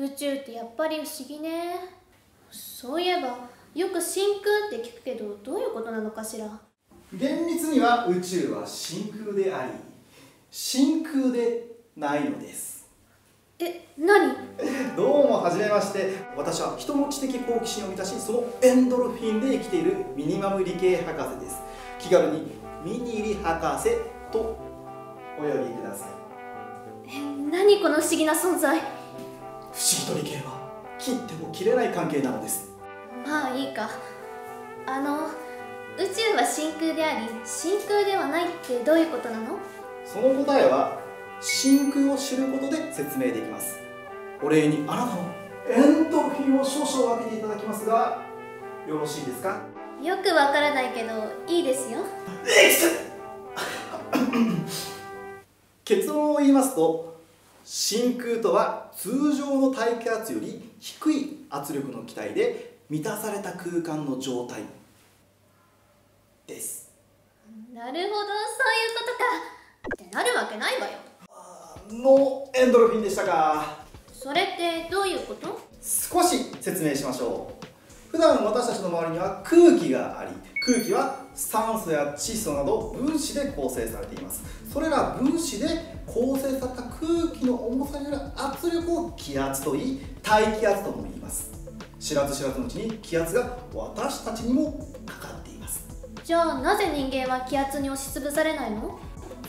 宇宙ってやっぱり不思議ね。そういえばよく真空って聞くけどどういうことなのかしら？厳密には宇宙は真空であり真空でないのです。え何？どうもはじめまして。私は人の知的好奇心を満たしそのエンドルフィンで生きているミニマム理系博士です。気軽にミニリ博士とお呼びください。え何この不思議な存在？不思議と理系は切っても切れない関係なのです。まあいいか。あの宇宙は真空であり真空ではないってどういうことなの？その答えは真空を知ることで説明できます。お礼にあなたのエンドルフィンを少々分けていただきますがよろしいですか？よくわからないけどいいですよ。結論を言いますと真空とは通常の大気圧より低い圧力の気体で満たされた空間の状態。です。なるほどそういうことか。ってなるわけないわよのエンドルフィンでしたか？それってどういうこと？少し説明しましょう。普段私たちの周りには空気があり空気は酸素や窒素など分子で構成されています。それら分子で構成された空気の重さによる圧力を気圧といい大気圧とも言います。知らず知らずのうちに気圧が私たちにもかかっています。じゃあなぜ人間は気圧に押しつぶされないの？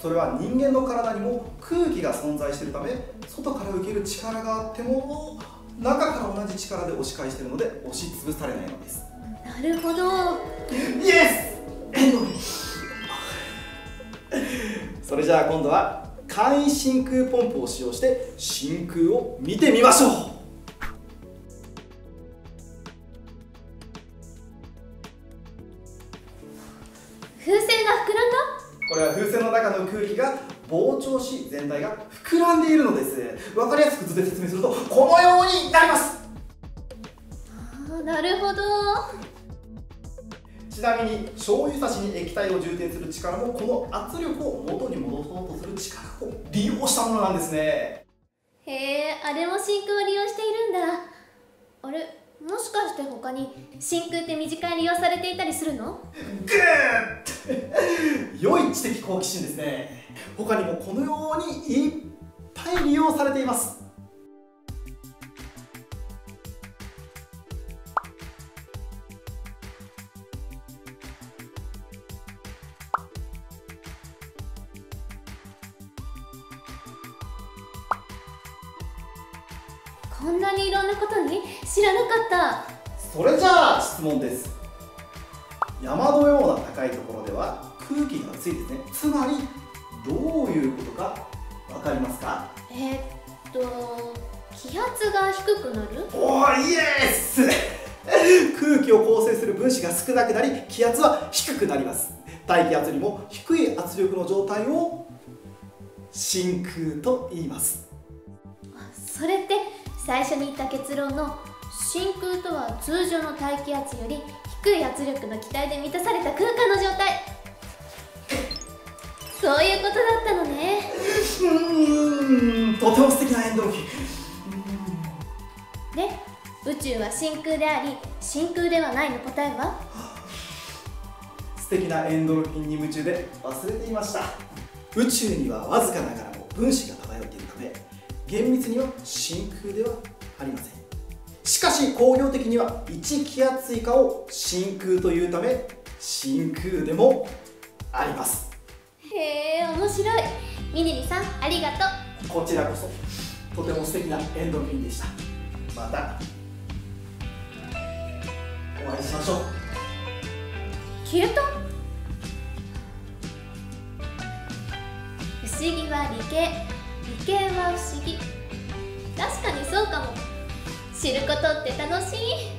それは人間の体にも空気が存在しているため外から受ける力があっても中から同じ力で押し返しているので押しつぶされないのです。なるほど。イエスそれじゃあ今度は簡易真空ポンプを使用して真空を見てみましょうこれは風船の中の空気が膨張し全体が膨らんでいるのです。分かりやすく図で説明するとこのようになります。あーなるほど。ちなみに醤油差しに液体を充填する力もこの圧力を元に戻そうとする力を利用したものなんですね。へえあれも真空を利用しているんだ。あれ？もしかして他に真空って身近に利用されていたりするの？グーッ 良い知的好奇心ですね。他にもこのようにいっぱい利用されています。こんなにいろんなことに知らなかった。それじゃあ質問です山のような高いところでは空気が熱いですね。つまりどういうことか分かりますか？えー、っと気圧が低くなる？おーイエス！空気を構成する分子が少なくなり気圧は低くなります。大気圧よりも低い圧力の状態を真空と言います。それって最初に言った結論の真空とは通常の大気圧より低い圧力の気体で満たされた空間の状態。そういうことだったのね。うーんとても素敵なエンドルフィンで宇宙は真空であり真空ではないの答えは？素敵なエンドルフィンに夢中で忘れていました。宇宙にはわずかながらも分子が漂っているため厳密には真空ではありませんしかし工業的には1気圧以下を真空というため真空でもあります。へえ面白い。ミネリさんありがとう。こちらこそとても素敵なエンドルフィンでした。またお会いしましょう。消えた不思議は理系。理系は不思議。確かにそうかも知ることって楽しい？